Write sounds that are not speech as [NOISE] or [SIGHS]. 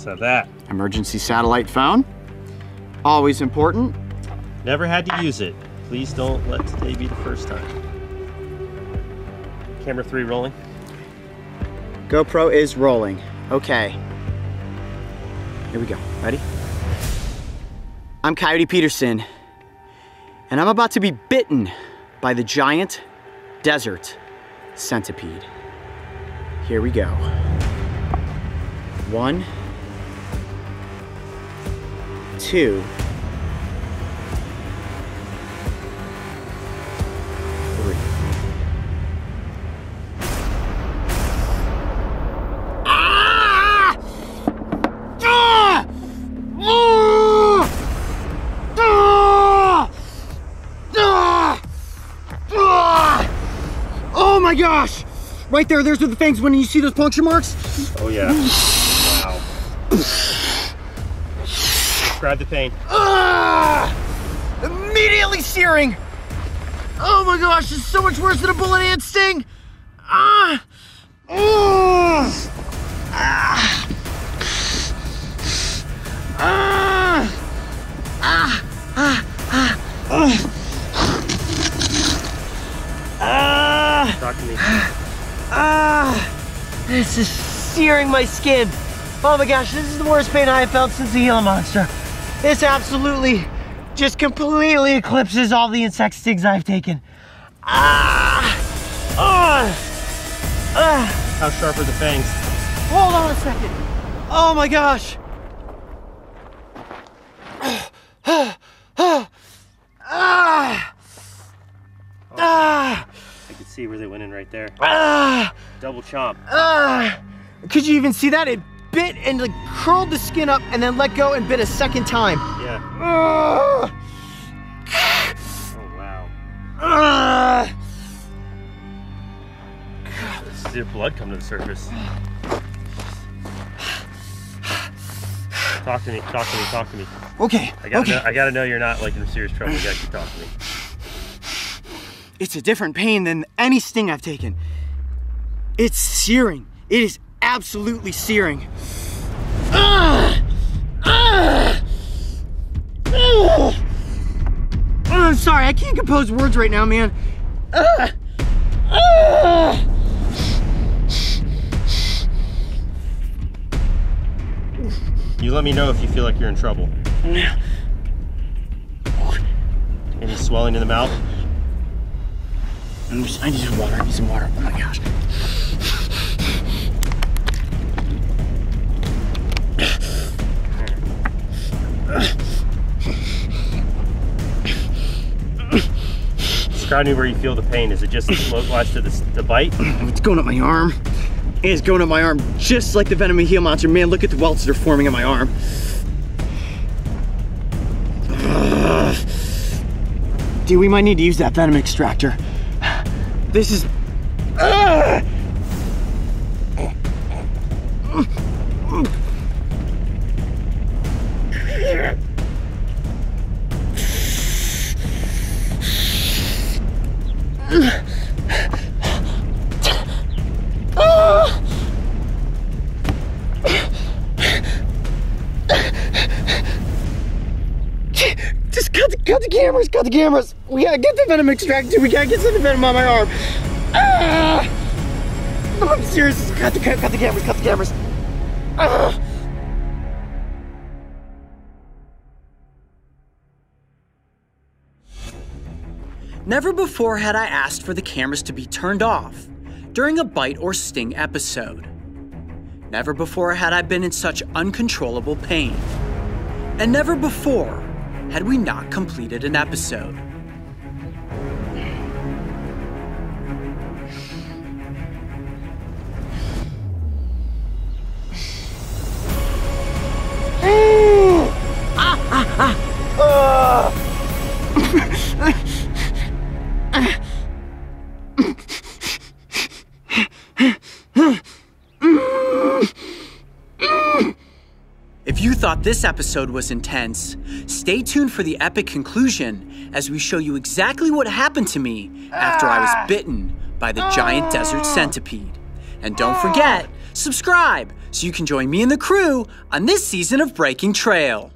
So that. Emergency satellite phone. Always important. Never had to use it. Please don't let today be the first time. Camera three rolling. GoPro is rolling. Okay. Here we go. Ready? I'm Coyote Peterson, and I'm about to be bitten by the giant desert centipede. Here we go. One, two, three. Ah! Ah! Ah! Ah! Ah! Ah! Oh my gosh! Right there, there's where the fangs when you see those puncture marks. Oh yeah. [SIGHS] wow. Describe the pain. Ah! Immediately searing. Oh my gosh, it's so much worse than a bullet ant sting. Ah! Oh! Ah! Ah! Ah! Ah! Ah! Ah! Talk to me. Ah! This is searing my skin. Oh my gosh, this is the worst pain I have felt since the Gila monster. This absolutely just completely eclipses all the insect stings I've taken. Ah! Ah! Ah! How sharp are the fangs? Hold on a second. Oh my gosh. Ah! Ah! I could see where they went in right there. Ah! Double chomp. Ah! Could you even see that? It bit and like curled the skin up and then let go and bit a second time. Yeah. Ah! Oh wow. Does your blood come to the surface? Talk to me. Talk to me. Talk to me. Okay, I gotta, okay. know, I gotta know you're not like in serious trouble. You gotta keep talking to me. It's a different pain than any sting I've taken. It's searing. It is absolutely searing. Ah! Ah! Ah! I'm sorry, I can't compose words right now, man. Ah! Ah! You let me know if you feel like you're in trouble. Any swelling in the mouth? Just- I need some water. I need some water. Oh my gosh. Describe me where you feel the pain. Is it just localized to the, the bite? It's going up my arm. It's going up my arm just like the venom Gila monster. Man, look at the welts that are forming on my arm. Dude, we might need to use that venom extractor. This is. Cameras, cut the cameras. We gotta get the venom extracted. We gotta get the venom on my arm. Ah! I'm serious. Cut the, cut the cameras, cut the cameras. Ah! Never before had I asked for the cameras to be turned off during a bite or sting episode. Never before had I been in such uncontrollable pain. And never before had we not completed an episode. If you thought this episode was intense, stay tuned for the epic conclusion as we show you exactly what happened to me after I was ah. bitten by the giant desert centipede. And don't forget, subscribe so you can join me and the crew on this season of Breaking Trail.